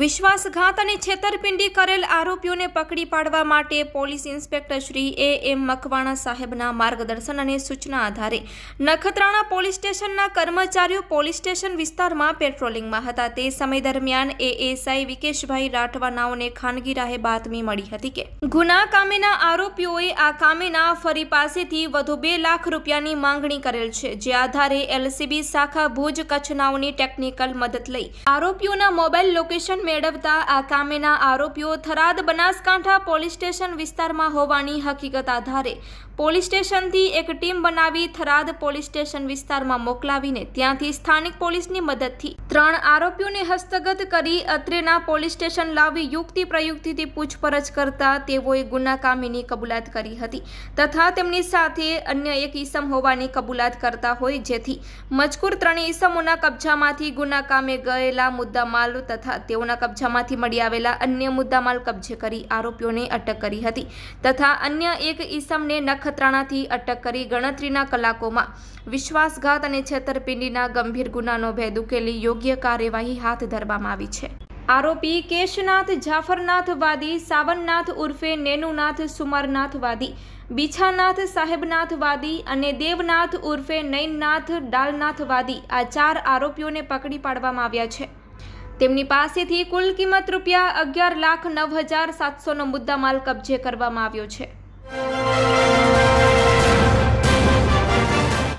વિશ્વાસઘાત અને છેતરપિંડી કરેલ આરોપીઓને પકડી પાડવા માટે police inspector Shri A M Makwana સાહેબના માર્ગદર્શન અને સૂચના આધારે નખત્રાણા પોલીસ સ્ટેશનના કર્મચારીઓ પોલીસ સ્ટેશન વિસ્તારમાં પેટ્રોલિંગમાં હતા. તે સમય દરમિયાન એએસઆઈ વિકેશભાઈ રાઠવા નાઓને ખાનગી રાહે બાતમી મળી હતી કે ગુના કામેના આરોપીઓએ આ કામેના ફરી પાસેથી વધુ બે લાખ રૂપિયાની માંગણી કરેલ છે. જે આધારે એલસીબી શાખા ભુજ કચ્છનાઓની ટેકનિકલ મદદ લઈ આરોપીઓના મોબાઈલ લોકેશન મેળવતા આ કામેના આરોપીઓ થરાદ બનાસકાંઠા પોલીસ સ્ટેશન વિસ્તારમાં હોવાની હકીકત આધારે પોલીસ સ્ટેશનથી એક ટીમ બનાવી થરાદ પોલીસ સ્ટેશન વિસ્તારમાં મોકલાવીને ત્યાંથી સ્થાનિક પોલીસની મદદથી ત્રણ આરોપીઓને હસ્તગત કરી અત્રેના પોલીસ સ્ટેશન લાવી યુક્તિ પ્રયુક્તિથી પૂછપરછ કરતા તેઓએ ગુનાકામીની કબૂલાત કરી હતી તથા તેમની સાથે અન્ય એક ઈસમ હોવાની કબૂલાત કરતા હોય જેથી મજકૂર ત્રણેય ઈસમોના કબજામાંથી ગુના કામે ગયેલા મુદ્દામાલ તથા તેઓના કબજામાંથી મળી આવેલા અન્ય મુદ્દામાલ કબજે કરી આરોપીઓને અટક કરી હતી તથા અન્ય એક ઈસમને નખત્રાણાથી અટક કરી ગણતરીના કલાકોમાં વિશ્વાસઘાત અને છેતરપિંડીના ગંભીર ગુનાનો ભેદ ઉકેલી યોગ્ય કાર્યવાહી હાથ ધરવામાં આવી છે. આરોપી કેશનાથ, જાફરનાથ વાદી, સાવનનાથ ઉર્ફે નેનુનાથ, સુમરનાથ વાદી, બીછાનાથ સાહેબનાથ વાદી અને દેવનાથ ઉર્ફે નૈનનાથ ડાલનાથ વાદી આ ચાર આરોપીઓને પકડી પાડવામાં આવ્યા છે. તેમની પાસેથી કુલ કિંમત રૂપિયા અગિયાર લાખ નવ હજાર સાતસોનો મુદ્દામાલ કબજે કરવામાં આવ્યો છે.